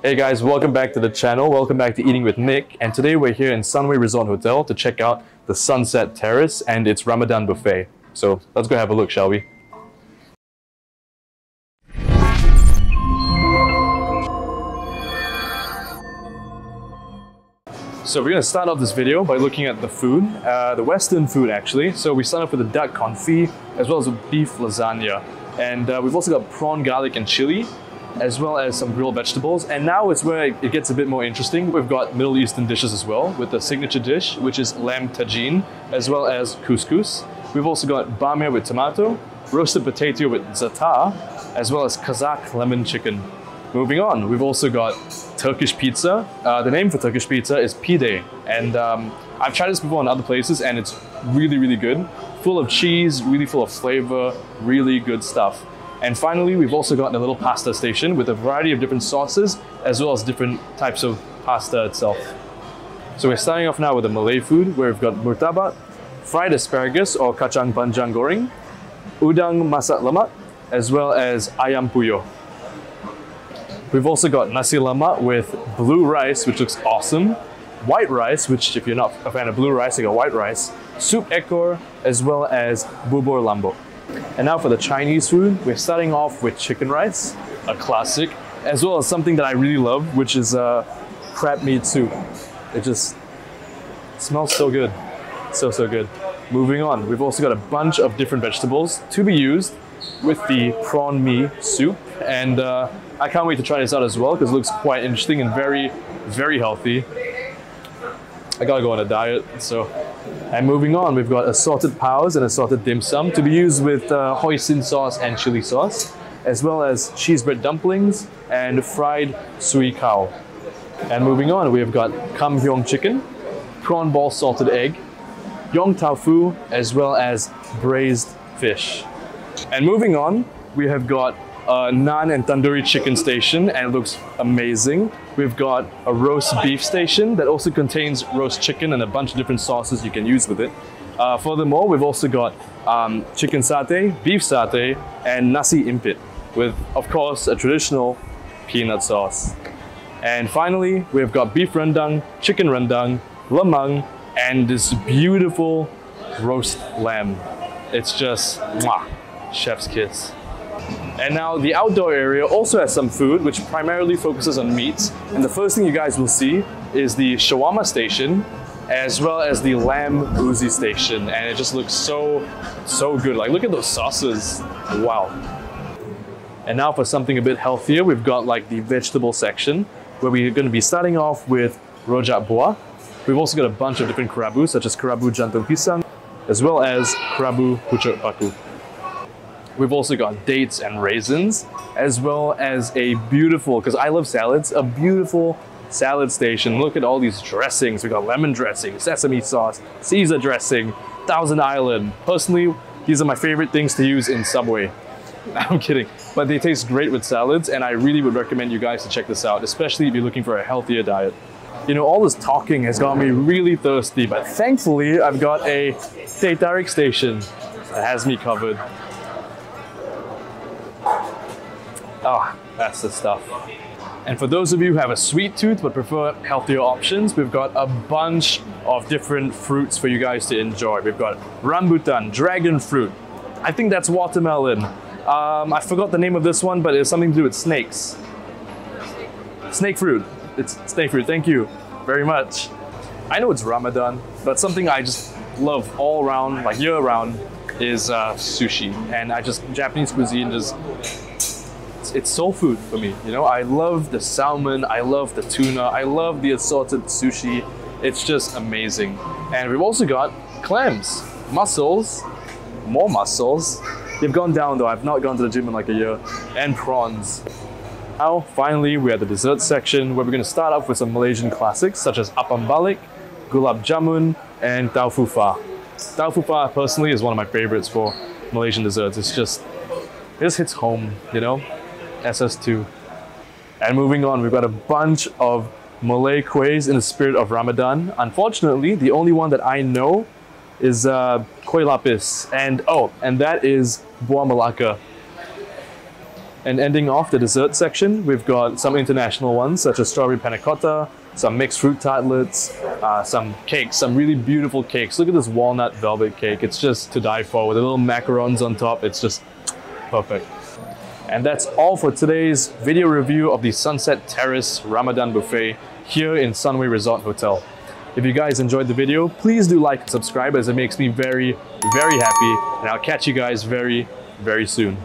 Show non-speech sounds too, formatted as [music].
Hey guys, welcome back to the channel. Welcome back to Eating with Nik. And today we're here in Sunway Resort Hotel to check out the Sunset Terrace and its Ramadan buffet. So let's go have a look, shall we? So we're going to start off this video by looking at the food, uh, the Western food actually. So we start off with the duck confit as well as a beef lasagna. And uh, we've also got prawn garlic and chili as well as some grilled vegetables. And now it's where it gets a bit more interesting. We've got Middle Eastern dishes as well, with the signature dish, which is lamb tagine, as well as couscous. We've also got bamia with tomato, roasted potato with za'atar, as well as Kazakh lemon chicken. Moving on, we've also got Turkish pizza. Uh, the name for Turkish pizza is pide, and um, I've tried this before in other places, and it's really, really good. Full of cheese, really full of flavor, really good stuff. And finally, we've also got a little pasta station with a variety of different sauces as well as different types of pasta itself. So we're starting off now with the Malay food where we've got murtabak, fried asparagus or kacang panjang goreng, udang masak lemak, as well as ayam puyo. We've also got nasi lemak with blue rice, which looks awesome, white rice, which if you're not a fan of blue rice, you got white rice, soup ekor, as well as bubur lambuk. And now for the Chinese food, we're starting off with chicken rice, a classic, as well as something that I really love, which is uh, crab meat soup. It just smells so good. So, so good. Moving on, we've also got a bunch of different vegetables to be used with the prawn mee soup. And uh, I can't wait to try this out as well because it looks quite interesting and very, very healthy. I gotta go on a diet, so. And moving on, we've got assorted paos and assorted dim sum to be used with uh, hoisin sauce and chili sauce, as well as cheese bread dumplings and fried sui kao. And moving on, we've got kam hyong chicken, prawn ball salted egg, yong tau fu, as well as braised fish. And moving on, we have got a naan and tandoori chicken station and it looks amazing. We've got a roast beef station that also contains roast chicken and a bunch of different sauces you can use with it. Uh, furthermore, we've also got um, chicken satay, beef satay, and nasi impit with, of course, a traditional peanut sauce. And finally, we've got beef rendang, chicken rendang, lemang, and this beautiful roast lamb. It's just mwah, chef's kiss. And now the outdoor area also has some food, which primarily focuses on meats. And the first thing you guys will see is the shawarma station, as well as the lamb ouzi station. And it just looks so, so good. Like, look at those sauces. Wow. And now for something a bit healthier, we've got like the vegetable section, where we're gonna be starting off with rojak buah. We've also got a bunch of different kerabu, such as kerabu jantung pisang, as well as kerabu pucuk paku. We've also got dates and raisins, as well as a beautiful, because I love salads, a beautiful salad station. Look at all these dressings. We got lemon dressing, sesame sauce, Caesar dressing, Thousand Island. Personally, these are my favorite things to use in Subway. [laughs] I'm kidding, but they taste great with salads, and I really would recommend you guys to check this out, especially if you're looking for a healthier diet. You know, all this talking has got me really thirsty, but thankfully I've got a Teh station that has me covered. Oh, that's the stuff. And for those of you who have a sweet tooth but prefer healthier options, we've got a bunch of different fruits for you guys to enjoy. We've got rambutan, dragon fruit. I think that's watermelon. Um, I forgot the name of this one, but it's something to do with snakes. Snake fruit. It's snake fruit. Thank you very much. I know it's Ramadan, but something I just love all around, like year round, is uh, sushi. And I just, Japanese cuisine just it's, it's soul food for me. You know, I love the salmon, I love the tuna, I love the assorted sushi. It's just amazing. And we've also got clams, mussels, more mussels. They've gone down though, I've not gone to the gym in like a year, and prawns. Now, finally, we're at the dessert section where we're going to start off with some Malaysian classics such as apam balik, gulab jamun, and tau fa. Tau fa personally is one of my favorites for Malaysian desserts. It's just, it just hits home, you know? SS2. And moving on, we've got a bunch of Malay kuehs in the spirit of Ramadan. Unfortunately, the only one that I know is uh, kueh lapis. And oh, and that is buah Malacca. And ending off the dessert section, we've got some international ones such as strawberry panna cotta, some mixed fruit tartlets, uh, some cakes, some really beautiful cakes. Look at this walnut velvet cake. It's just to die for with the little macarons on top. It's just perfect. And that's all for today's video review of the Sunset Terrace Ramadan Buffet here in Sunway Resort Hotel. If you guys enjoyed the video, please do like and subscribe as it makes me very, very happy. And I'll catch you guys very, very soon.